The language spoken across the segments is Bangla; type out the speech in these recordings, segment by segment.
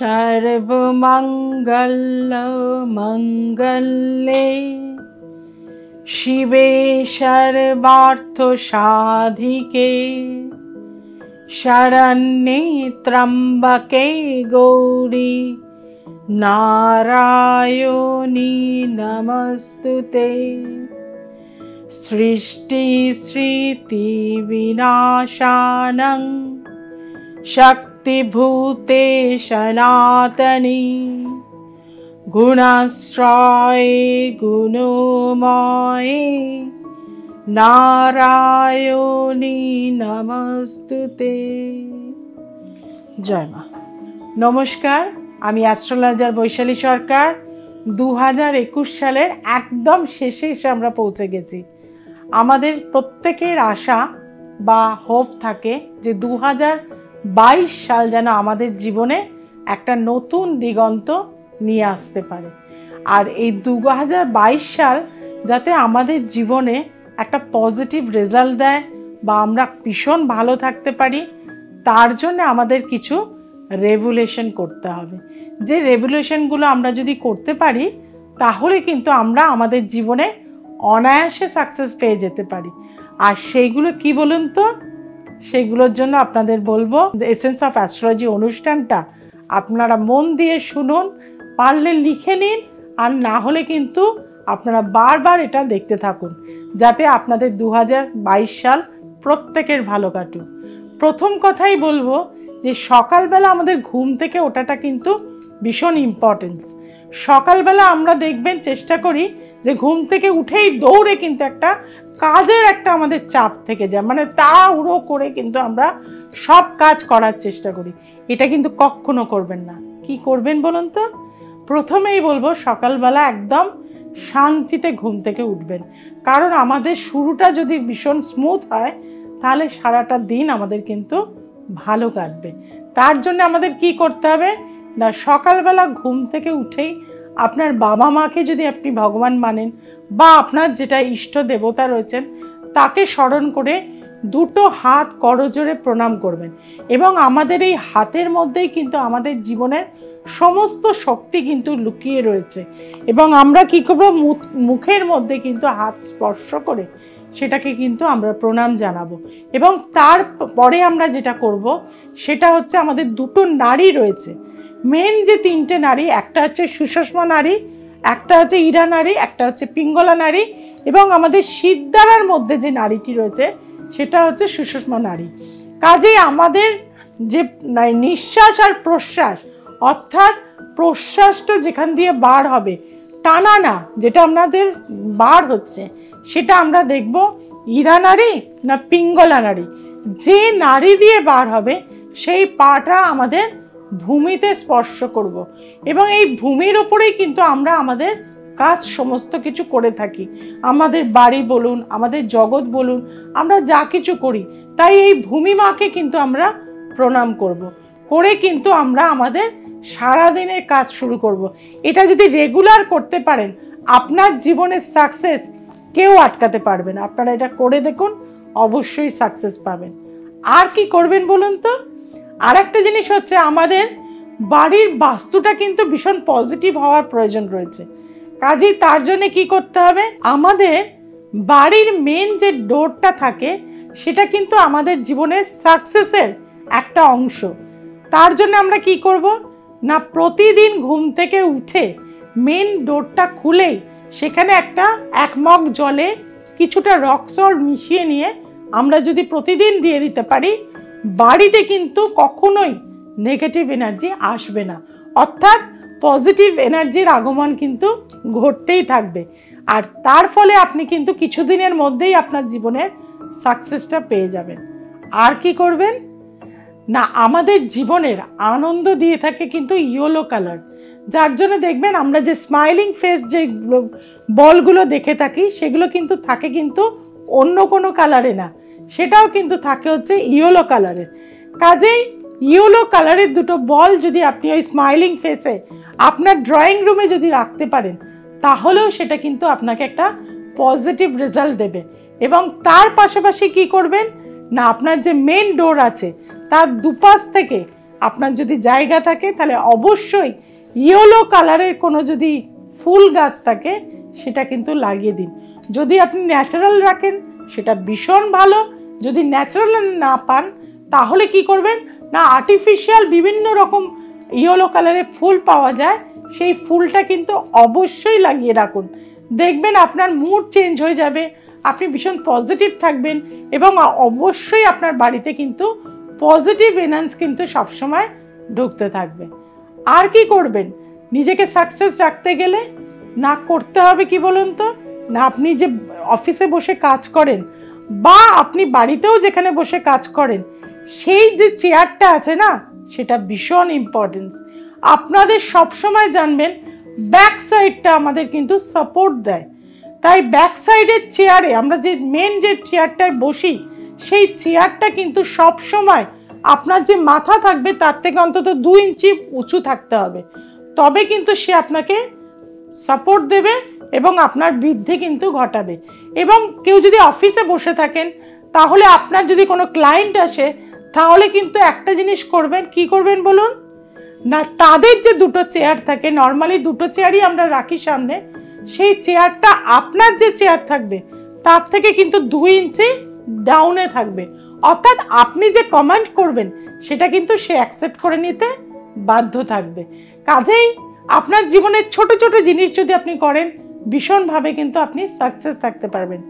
सर्वमङ्गलमङ्गले शिवे सर्वार्थसाधिके शरण्ये त्र्यम्बके गौरी नारायणी नमस्तु ते सृष्टिसृतिविनाशानं शक्तिभूते सनातनी गुणश्राये गुणोमये নারায়ণী নমস্তুতে জয় মা নমস্কার আমি অ্যাস্ট্রোলজার বৈশালী সরকার দু হাজার একুশ সালের একদম শেষে এসে আমরা পৌঁছে গেছি আমাদের প্রত্যেকের আশা বা হোপ থাকে যে দু হাজার বাইশ সাল যেন আমাদের জীবনে একটা নতুন দিগন্ত নিয়ে আসতে পারে। আর এই দু হাজার বাইশ সাল যাতে আমাদের জীবনে একটা পজিটিভ রেজাল্ট দেয় বা আমরা ভীষণ ভালো থাকতে পারি, তার জন্য আমাদের কিছু রেভুলেশন করতে হবে। যে রেভুলেশনগুলো আমরা যদি করতে পারি, তাহলে কিন্তু আমরা আমাদের জীবনে অনায়াসে সাকসেস পেয়ে যেতে পারি। আর সেইগুলো কি বলুন তো? সেগুলোর জন্য আপনাদের বলব এসেন্স অফ অ্যাস্ট্রোলজি অনুষ্ঠানটা আপনারা মন দিয়ে শুনুন, পারলে লিখে নিন, আর না হলে কিন্তু আপনারা বারবার এটা দেখতে থাকুন, যাতে আপনাদের দু হাজার বাইশ সাল প্রত্যেকের ভালো কাটুক। প্রথম কথাই বলব যে সকালবেলা আমাদের ঘুম থেকে ওঠাটা কিন্তু ভীষণ ইম্পর্টেন্স সকালবেলা আমরা দেখবেন চেষ্টা করি যে ঘুম থেকে উঠেই দৌড়ে কিন্তু একটা কাজের একটা আমাদের চাপ থেকে যায়। মানে তাড়াহুড়ো করে কিন্তু আমরা সব কাজ করার চেষ্টা করি। এটা কিন্তু কখনো করবেন না। কি করবেন বলুন তো? প্রথমেই বলব, সকালবেলা একদম শান্তিতে ঘুম থেকে উঠবেন। কারণ আমাদের শুরুটা যদি ভীষণ স্মুথ হয়, তাহলে সারাটা দিন আমাদের কিন্তু ভালো কাটবে। তার জন্য আমাদের কি করতে হবে? না, সকালবেলা ঘুম থেকে উঠেই আপনার বাবা মাকে যদি আপনি ভগবান মানেন বা আপনার যেটা ইষ্ট দেবতা রয়েছেন, তাকে স্মরণ করে দুটো হাত করজোরে প্রণাম করবেন। এবং আমাদের এই হাতের মধ্যেই কিন্তু আমাদের জীবনের সমস্ত শক্তি কিন্তু লুকিয়ে রয়েছে। এবং আমরা কী করব মুখের মধ্যে কিন্তু হাত স্পর্শ করে সেটাকে কিন্তু আমরা প্রণাম জানাব। এবং তারপরে আমরা যেটা করব, সেটা হচ্ছে আমাদের দুটো নারী রয়েছে। মেন যে তিনটে নারী, একটা হচ্ছে সুষমা নারী, একটা হচ্ছে ইরা নারী, একটা হচ্ছে পিঙ্গলা নারী এবং আমাদের সিদ্ধারার মধ্যে যে নারীটি রয়েছে সেটা হচ্ছে সুষমা নারী। কাজেই আমাদের যে নিঃশ্বাস আর প্রশ্বাস, অর্থাৎ প্রশ্বাসটা যেখান দিয়ে বার হবে, টানা না, যেটা আমাদের বার হচ্ছে, সেটা আমরা দেখব ইরা নারী না পিঙ্গলা নারী। যে নারী দিয়ে বার হবে, সেই পাটা আমাদের ভূমিতে স্পর্শ করব। এবং এই ভূমির ওপরেই কিন্তু আমরা আমাদের কাজ সমস্ত কিছু করে থাকি আমাদের বাড়ি বলুন, আমাদের জগৎ বলুন, আমরা যা কিছু করি, তাই এই ভূমি মাকে কিন্তু আমরা প্রণাম করব। করে কিন্তু আমরা আমাদের সারাদিনের কাজ শুরু করব। এটা যদি রেগুলার করতে পারেন, আপনার জীবনের সাকসেস কেউ আটকাতে পারবে না আপনারা এটা করে দেখুন, অবশ্যই সাকসেস পাবেন আর কি করবেন বলুন তো আর একটা জিনিস হচ্ছে আমাদের বাড়ির বাস্তুটা কিন্তু ভীষণ পজিটিভ হওয়ার প্রয়োজন রয়েছে। কাজেই তার জন্য কি করতে হবে? আমাদের বাড়ির মেন যে ডোরটা থাকে, সেটা কিন্তু আমাদের জীবনের সাকসেসের একটা অংশ। তার জন্য আমরা কি করব? না, প্রতিদিন ঘুম থেকে উঠে মেন ডোরটা খুলেই সেখানে একটা এক মগ জলে কিছুটা রক সল্ট মিশিয়ে নিয়ে আমরা যদি প্রতিদিন দিয়ে দিতে পারি বাড়িতে কিন্তু কখনোই নেগেটিভ এনার্জি আসবে না। অর্থাৎ পজিটিভ এনার্জির আগমন কিন্তু ঘটতেই থাকবে। আর তার ফলে আপনি কিন্তু কিছুদিনের মধ্যেই আপনার জীবনের সাকসেসটা পেয়ে যাবেন। আর কি করবেন? না, আমাদের জীবনের আনন্দ দিয়ে থাকে কিন্তু ইয়েলো কালার যার জন্য দেখবেন আমরা যে স্মাইলিং ফেস যে বলগুলো দেখে থাকি, সেগুলো কিন্তু থাকে কিন্তু অন্য কোনো কালারে না। সেটাও কিন্তু থাকে হচ্ছে ইয়েলো কালারের কাজেই ইয়েলো কালারের দুটো বল যদি আপনি ওই স্মাইলিং ফেসে আপনার ড্রয়িং রুমে যদি রাখতে পারেন, তাহলেও সেটা কিন্তু আপনাকে একটা পজিটিভ রেজাল্ট দেবে। এবং তার পাশাপাশি কি করবেন? না, আপনার যে মেন ডোর আছে, তার দুপাশ থেকে আপনার যদি জায়গা থাকে, তাহলে অবশ্যই ইয়েলো কালারের কোনো যদি ফুল গাছ থাকে, সেটা কিন্তু লাগিয়ে দিন। যদি আপনি ন্যাচারাল রাখেন, সেটা ভীষণ ভালো। যদি ন্যাচারাল না পান, তাহলে কি করবেন? না আর্টিফিশিয়াল বিভিন্ন রকম ইয়েলো কালারের ফুল পাওয়া যায়, সেই ফুলটা কিন্তু অবশ্যই লাগিয়ে রাখুন। দেখবেন আপনার মুড চেঞ্জ হয়ে যাবে, আপনি ভীষণ পজিটিভ থাকবেন এবং অবশ্যই আপনার বাড়িতে কিন্তু পজিটিভ এনার্স কিন্তু সবসময় ঢুকতে থাকবে। আর কি করবেন? নিজেকে সাকসেস রাখতে গেলে না করতে হবে কি বলুন তো? না, আপনি যে অফিসে বসে কাজ করেন বা আপনি বাড়িতেও যেখানে বসে কাজ করেন, সেই যে চেয়ারটা আছে না, সেটা ভীষণ ইম্পর্টেন্স আপনাদের সবসময় জানবেন ব্যাক সাইডটা আমাদের কিন্তু সাপোর্ট দেয়। তাই ব্যাক সাইডের চেয়ারে আমরা যে মেন যে চেয়ারটায় বসি, সেই চেয়ারটা কিন্তু সব সময় আপনার যে মাথা থাকবে, তার থেকে অন্তত দু ইঞ্চি উঁচু থাকতে হবে। তবে কিন্তু সে আপনাকে সাপোর্ট দেবে এবং আপনার বৃদ্ধি কিন্তু ঘটাবে। এবং কেউ যদি অফিসে বসে থাকেন, তাহলে আপনার যদি কোনো ক্লায়েন্ট আসে, তাহলে কিন্তু একটা জিনিস করবেন, কি করবেন বলুন? না, তাদের যে দুটো চেয়ার থাকে নর্মালি দুটো চেয়ারই আমরা রাখি সামনে, সেই চেয়ারটা আপনার যে চেয়ার থাকবে, তার থেকে কিন্তু দুই ইঞ্চি ডাউনে থাকবে। অর্থাৎ আপনি যে কমেন্ট করবেন, সেটা কিন্তু সে অ্যাকসেপ্ট করে নিতে বাধ্য থাকবে। কাজেই আপনার জীবনের ছোট ছোট জিনিস যদি আপনি করেন ভীষণভাবে কিন্তু আপনি সাকসেস থাকতে পারবেন।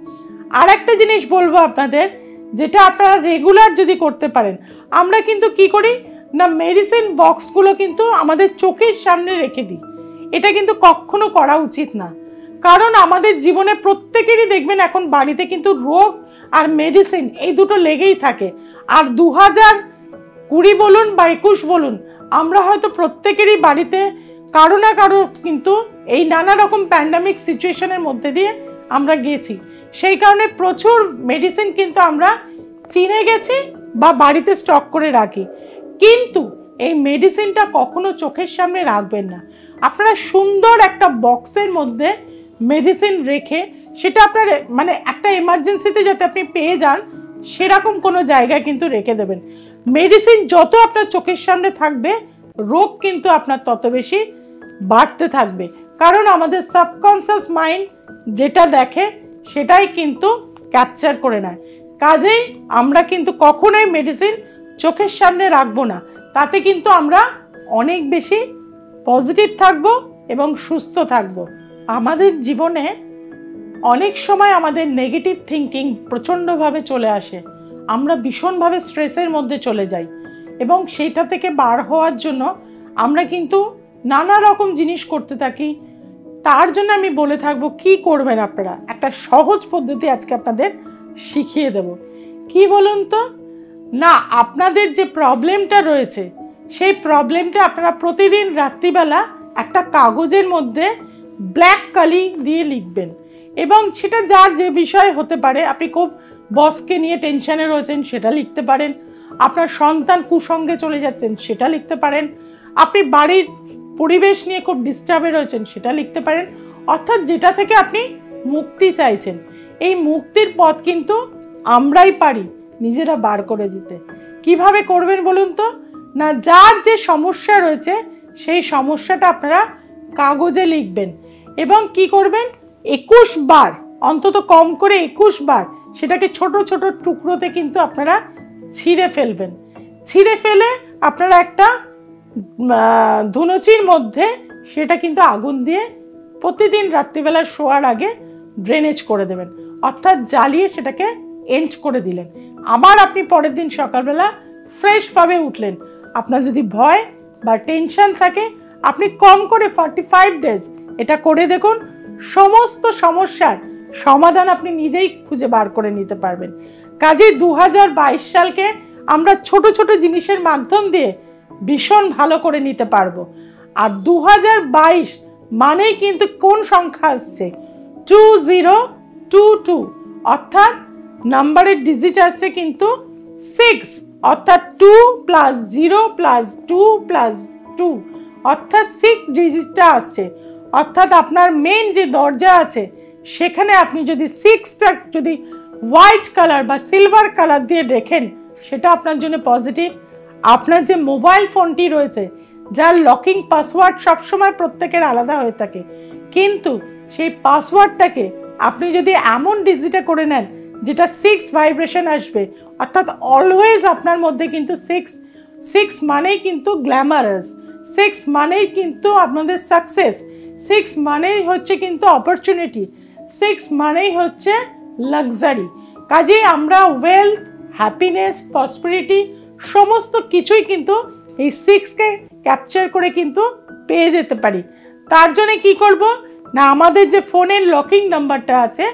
আর একটা জিনিস বলব আপনাদের, যেটা আপনারা রেগুলার যদি করতে পারেন, আমরা কিন্তু কি করি? না মেডিসিন বক্সগুলো কিন্তু আমাদের চোখের সামনে রেখে দিই। এটা কিন্তু কখনো করা উচিত না। কারণ আমাদের জীবনে প্রত্যেকেরই দেখবেন এখন বাড়িতে কিন্তু রোগ আর মেডিসিন এই দুটো লেগেই থাকে। আর দু হাজার কুড়ি বলুন বা একুশ বলুন, আমরা হয়তো প্রত্যেকেরই বাড়িতে কারও না কারও কিন্তু এই নানা রকম প্যান্ডামিক সিচুয়েশনের মধ্যে দিয়ে আমরা গিয়েছি। সেই কারণে প্রচুর মেডিসিন কিন্তু আমরা চিনে গেছি বা বাড়িতে স্টক করে রাখি। কিন্তু এই মেডিসিনটা কখনো চোখের সামনে রাখবেন না। আপনারা সুন্দর একটা বক্সের মধ্যে মেডিসিন রেখে সেটা আপনার মানে একটা এমার্জেন্সিতে যাতে আপনি পেয়ে যান, সেরকম কোনো জায়গায় কিন্তু রেখে দেবেন। মেডিসিন যত আপনার চোখের সামনে থাকবে, রোগ কিন্তু আপনার তত বেশি বাড়তে থাকবে। কারণ আমাদের সাবকনসিয়াস মাইন্ড যেটা দেখে, সেটাই কিন্তু ক্যাপচার করে নেয়। কাজেই আমরা কিন্তু কখনোই মেডিসিন চোখের সামনে রাখব না। তাতে কিন্তু আমরা অনেক বেশি পজিটিভ থাকব এবং সুস্থ থাকব। আমাদের জীবনে অনেক সময় আমাদের নেগেটিভ থিঙ্কিং প্রচণ্ডভাবে চলে আসে। আমরা ভীষণভাবে স্ট্রেসের মধ্যে চলে যাই। এবং সেইটা থেকে বার হওয়ার জন্য আমরা কিন্তু নানা রকম জিনিস করতে থাকি। তার জন্য আমি বলে থাকব, কি করবেন আপনারা? একটা সহজ পদ্ধতি আজকে আপনাদের শিখিয়ে দেব। কি বলুন তো? না, আপনাদের যে প্রবলেমটা রয়েছে, সেই প্রবলেমটা আপনারা প্রতিদিন রাত্রিবেলা একটা কাগজের মধ্যে ব্ল্যাক কালি দিয়ে লিখবেন। এবং সেটা যার যে বিষয় হতে পারে, আপনি খুব বসকে নিয়ে টেনশনে রয়েছেন, সেটা লিখতে পারেন। আপনার সন্তান কুসঙ্গে চলে যাচ্ছেন, সেটা লিখতে পারেন। আপনি বাড়ির পরিবেশ নিয়ে খুব ডিস্টার্বে রয়েছেন, সেটা লিখতে পারেন। অর্থাৎ যেটা থেকে আপনি মুক্তি চাইছেন। এই মুক্তির পথ কিন্তু আমরাই পারি নিজেরা বার করে দিতে। কীভাবে করবেন বলুন তো? না, যার যে সমস্যা রয়েছে, সেই সমস্যাটা আপনারা কাগজে লিখবেন। এবং কি করবেন? একুশ বার, অন্তত কম করে একুশ বার, সেটাকে ছোট ছোট টুকরোতে কিন্তু আপনারা ছিঁড়ে ফেলবেন। ছিঁড়ে ফেলে আপনারা একটা ধুনুচির মধ্যে সেটা কিন্তু আগুন দিয়ে প্রতিদিন রাত্রিবেলা শোয়ার আগে ড্রেনেজ করে দেবেন। অর্থাৎ জ্বালিয়ে সেটাকে এন্ড করে দিলেন। আবার আপনি পরের দিন সকালবেলা ফ্রেশভাবে উঠলেন। আপনার যদি ভয় বা টেনশন থাকে, আপনি কম করে ফর্টি ফাইভ ডেজ এটা করে দেখুন। সমস্ত সমস্যার সমাধান আপনি নিজেই খুঁজে বার করে নিতে পারবেন। কাজেই দু সালকে আমরা ছোট ছোট জিনিসের মাধ্যম দিয়ে ভীষণ ভালো করে নিতে পারব। আর দু বাইশ মানেই কিন্তু কোন সংখ্যা আসছে? টু জিরো টু টু অর্থাৎ নাম্বারের ডিজিট আছে কিন্তু সিক্স অর্থাৎ two plus zero plus two plus two অর্থাৎ সিক্স ডিজিটটা আসছে। অর্থাৎ আপনার মেন যে দরজা আছে, সেখানে আপনি যদি সিক্সটা যদি হোয়াইট কালার বা সিলভার কালার দিয়ে দেখেন, সেটা আপনার জন্য পজিটিভ আপনার যে মোবাইল ফোনটি রয়েছে, যার লকিং পাসওয়ার্ড সবসময় প্রত্যেকের আলাদা হয়ে থাকে। কিন্তু সেই পাসওয়ার্ডটাকে আপনি যদি এমন ডিজিটে করে নেন, যেটা সিক্স ভাইব্রেশন আসবে, অর্থাৎ অলওয়েজ আপনার মধ্যে কিন্তু সিক্স সিক্স মানেই কিন্তু গ্ল্যামারাস সিক্স মানেই কিন্তু আপনাদের সাকসেস সিক্স মানেই হচ্ছে কিন্তু অপরচুনিটি সিক্স মানেই হচ্ছে লাক্সারি কাজেই আমরা ওয়েলথ হ্যাপিনেস প্রসপেরিটি সমস্ত কিছুই কিন্তু এই সিক্সকে ক্যাপচার করে কিন্তু পেয়ে যেতে পারি। তার জন্য কি করব? না, আমাদের যে ফোনের লকিং নাম্বারটা আছে,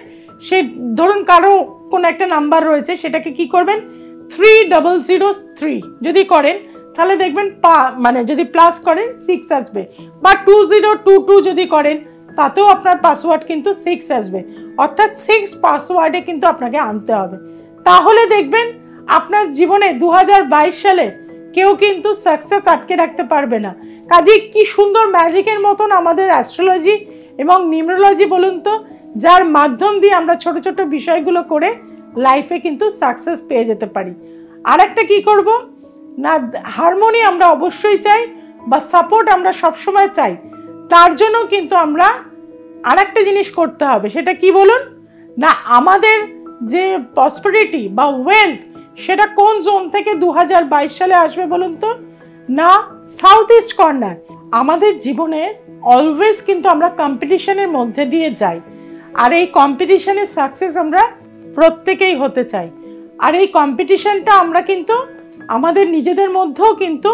সে ধরুন কারও কোনো একটা নাম্বার রয়েছে, সেটাকে কি করবেন? থ্রি ডবল জিরো থ্রি যদি করেন, তাহলে দেখবেন পা মানে যদি প্লাস করেন সিক্স আসবে। বা টু জিরো টু টু যদি করেন, তাতেও আপনার পাসওয়ার্ড কিন্তু সিক্স আসবে। অর্থাৎ সিক্স পাসওয়ার্ডে কিন্তু আপনাকে আনতে হবে। তাহলে দেখবেন আপনার জীবনে দু হাজার বাইশ সালে কেউ কিন্তু সাকসেস আটকে রাখতে পারবে না। কাজে কি সুন্দর ম্যাজিকের মতন আমাদের অ্যাস্ট্রোলজি এবং নিউমোলজি বলুন তো, যার মাধ্যম দিয়ে আমরা ছোট ছোট বিষয়গুলো করে লাইফে কিন্তু সাকসেস পেয়ে যেতে পারি। আর একটা কী করব? না হারমোনি আমরা অবশ্যই চাই বা সাপোর্ট আমরা সবসময় চাই। তার জন্য কিন্তু আমরা আর একটা জিনিস করতে হবে, সেটা কি বলুন? না, আমাদের যে প্রসপারিটি বা ওয়েলথ সেটা কোন জোন থেকে দু হাজার বাইশ সালে আসবে বলুন তো? না সাউথ ইস্ট কর্নার আমাদের জীবনে অলওয়েজ কিন্তু আমরা কম্পিটিশনের মধ্যে দিয়ে যাই। আর এই কম্পিটিশনের সাকসেস আমরা প্রত্যেকেই হতে চাই। আর এই কম্পিটিশনটা আমরা কিন্তু আমাদের নিজেদের মধ্যেও কিন্তু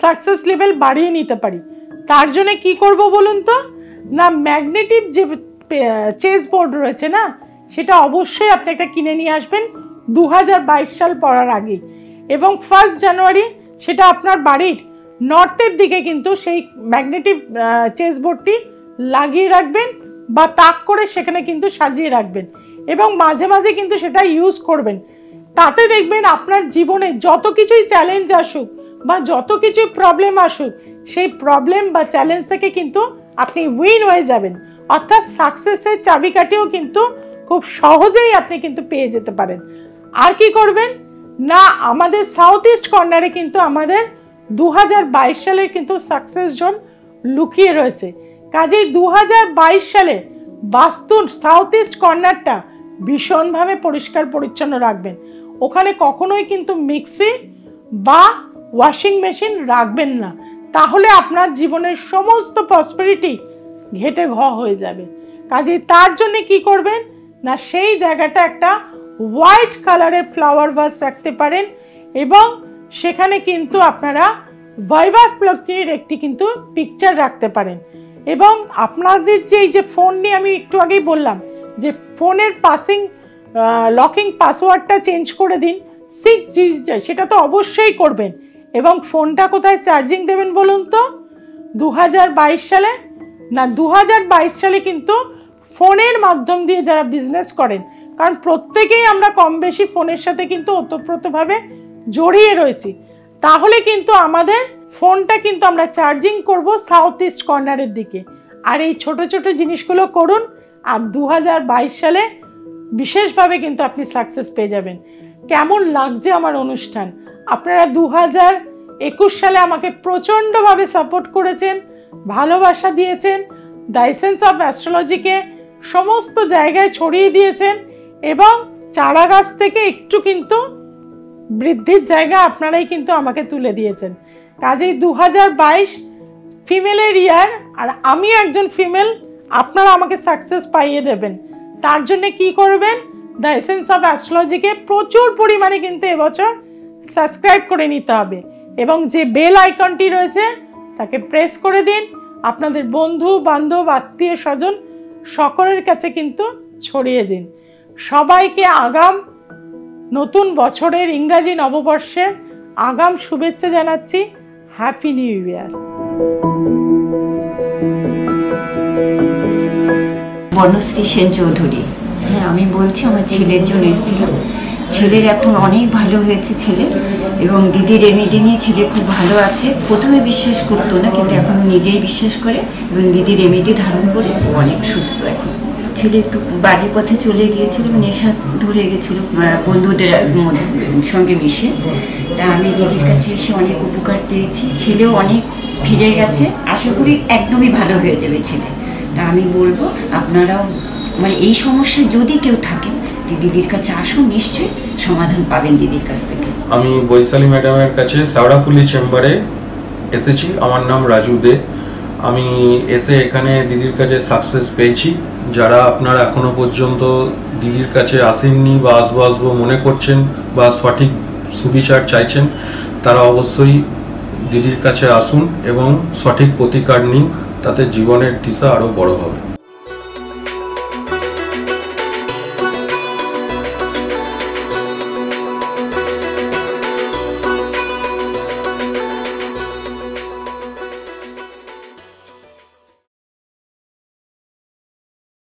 সাকসেস লেভেল বাড়িয়ে নিতে পারি। তার জন্য কি করব বলুন তো? না ম্যাগনেটিক যে চেস বোর্ড রয়েছে না, সেটা অবশ্যই আপনি একটা কিনে নিয়ে আসবেন। দু হাজার বাইশ সাল পড়ার আগে। এবং ফার্স্ট জানুয়ারি সেটা আপনার বাড়ির নর্থের দিকে কিন্তু সেই ম্যাগনেটিক চেস বোর্ডটি লাগিয়ে রাখবেন বা তাক করে সেখানে কিন্তু সাজিয়ে রাখবেন। এবং মাঝে মাঝে কিন্তু সেটা ইউজ করবেন। তাতে দেখবেন আপনার জীবনে যত কিছুই চ্যালেঞ্জ আসুক বা যত কিছুই প্রবলেম আসুক, সেই প্রবলেম বা চ্যালেঞ্জ থেকে কিন্তু আপনি উইন হয়ে যাবেন। অর্থাৎ সাকসেসের চাবিকাঠিও কিন্তু খুব সহজেই আপনি কিন্তু পেয়ে যেতে পারেন। আর কি করবেন? না, আমাদের সাউথ ইস্ট কর্নারে কিন্তু আমাদের দু সালের কিন্তু সাকসেস জোন লুকিয়ে রয়েছে। কাজেই দু হাজার বাইশ সালে বাস্তু সাউথ ইস্ট কর্নারটা ভীষণভাবে পরিষ্কার পরিচ্ছন্ন রাখবেন। ওখানে কখনোই কিন্তু মিক্সি বা ওয়াশিং মেশিন রাখবেন না। তাহলে আপনার জীবনের সমস্ত প্রসপেরিটি ঘেটে ঘ হয়ে যাবে। কাজেই তার জন্য কি করবেন? না, সেই জায়গাটা একটা হোয়াইট কালারের ফ্লাওয়ার ভাস রাখতে পারেন এবং সেখানে কিন্তু আপনারা ভাইভার প্লকির একটি কিন্তু পিকচার রাখতে পারেন। এবং আপনাদের যে এই যে ফোন নিয়ে আমি একটু আগেই বললাম, যে ফোনের পাসিং লকিং পাসওয়ার্ডটা চেঞ্জ করে দিন সিক্স ডিজিটাল সেটা তো অবশ্যই করবেন। এবং ফোনটা কোথায় চার্জিং দেবেন বলুন তো? দু হাজার বাইশ সালে? না দু হাজার বাইশ সালে কিন্তু ফোনের মাধ্যম দিয়ে যারা বিজনেস করেন কারণ প্রত্যেকেই আমরা কম বেশি ফোনের সাথে কিন্তু ওতপ্রোতভাবে জড়িয়ে রয়েছি। তাহলে কিন্তু আমাদের ফোনটা কিন্তু আমরা চার্জিং করব সাউথ ইস্ট কর্নারের দিকে। আর এই ছোট ছোট জিনিসগুলো করুন আর দু হাজার বাইশ সালে বিশেষভাবে কিন্তু আপনি সাকসেস পেয়ে যাবেন। কেমন লাগছে আমার অনুষ্ঠান? আপনারা দু একুশ সালে আমাকে প্রচণ্ডভাবে সাপোর্ট করেছেন, ভালোবাসা দিয়েছেন ডাইসেন্স অফ অ্যাস্ট্রোলজিকে সমস্ত জায়গায় ছড়িয়ে দিয়েছেন এবং চারা গাছ থেকে একটু কিন্তু বৃদ্ধির জায়গা আপনারাই কিন্তু আমাকে তুলে দিয়েছেন। কাজেই দু হাজার বাইশ ফিমেলের ইয়ার আর আমি একজন ফিমেল আপনারা আমাকে সাকসেস পাইয়ে দেবেন। তার জন্য কি করবেন? দ্য এসেন্স অফ অ্যাস্ট্রোলজিকে প্রচুর পরিমাণে কিন্তু এবছর সাবস্ক্রাইব করে নিতে হবে এবং যে বেল আইকনটি রয়েছে, তাকে প্রেস করে দিন। আপনাদের বন্ধু, বান্ধব আত্মীয় স্বজন সকলের কাছে কিন্তু ছড়িয়ে দিন। সবাইকে আগাম নতুন বছরের ইংরাজি নববর্ষের আগাম শুভেচ্ছা জানাচ্ছি। Happy new year Banashree Sen Chowdhury. হ্যাঁ আমি বলছি, আমার ছেলের জন্য এসেছিলাম ছেলের এখন অনেক ভালো হয়েছে ছেলে, এবং দিদি রেমেডি নিয়ে ছেলে খুব ভালো আছে। প্রথমে বিশ্বাস করতো না, কিন্তু এখন নিজেই বিশ্বাস করে, এবং দিদি রেমেডি ধারণ করে অনেক সুস্থ এখন। ছেলে একটু বাজে পথে চলে গিয়েছিল, নেশা ধরে গেছিল বন্ধুদের সঙ্গে মিশে। তা আমি দিদির কাছে এসে অনেক উপকার পেয়েছি। ছেলেও অনেক ফিরে গেছে। আশা করি একদমই ভালো হয়ে যাবে ছেলে। তা আমি বলব, আপনারাও মানে এই সমস্যা যদি কেউ থাকেন দিদির কাছে আসুন, নিশ্চয়ই সমাধান পাবেন দিদির কাছ থেকে। আমি বৈশালী ম্যাডামের কাছে সাউরাফুলি চেম্বারে এসেছি। আমার নাম রাজু দে। আমি এসে এখানে দিদির কাছে সাকসেস পেয়েছি। যারা আপনারা এখনও পর্যন্ত দিদির কাছে আসেননি বা আসব আসব মনে করছেন বা সঠিক সুবিচার চাইছেন, তারা অবশ্যই দিদির কাছে আসুন এবং সঠিক প্রতিকার নিন, তাতে জীবনের দিশা আরও বড় হবে।